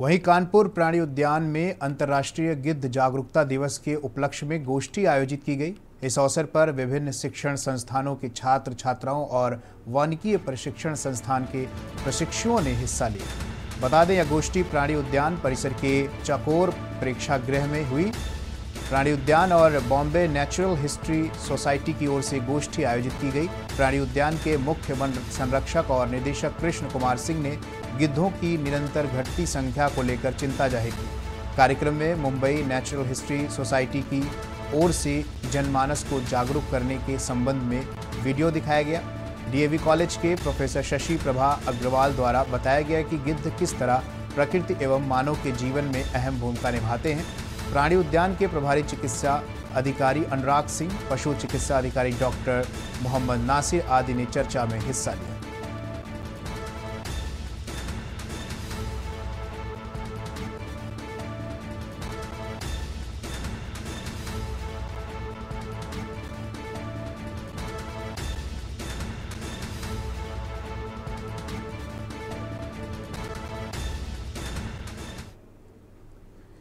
वहीं कानपुर प्राणी उद्यान में अंतर्राष्ट्रीय गिद्ध जागरूकता दिवस के उपलक्ष्य में गोष्ठी आयोजित की गई। इस अवसर पर विभिन्न शिक्षण संस्थानों के छात्र छात्राओं और वानिकीय प्रशिक्षण संस्थान के प्रशिक्षुओं ने हिस्सा लिया। बता दें, यह गोष्ठी प्राणी उद्यान परिसर के चकोर प्रेक्षागृह में हुई। प्राणी उद्यान और बॉम्बे नेचुरल हिस्ट्री सोसाइटी की ओर से गोष्ठी आयोजित की गई। प्राणी उद्यान के मुख्य वन संरक्षक और निदेशक कृष्ण कुमार सिंह ने गिद्धों की निरंतर घटती संख्या को लेकर चिंता ज़ाहिर की। कार्यक्रम में मुंबई नेचुरल हिस्ट्री सोसाइटी की ओर से जनमानस को जागरूक करने के संबंध में वीडियो दिखाया गया। डीएवी कॉलेज के प्रोफेसर शशि प्रभा अग्रवाल द्वारा बताया गया कि गिद्ध किस तरह प्रकृति एवं मानव के जीवन में अहम भूमिका निभाते हैं। प्राणी उद्यान के प्रभारी चिकित्सा अधिकारी अनुराग सिंह, पशु चिकित्सा अधिकारी डॉक्टर मोहम्मद नासिर आदि ने चर्चा में हिस्सा लिया।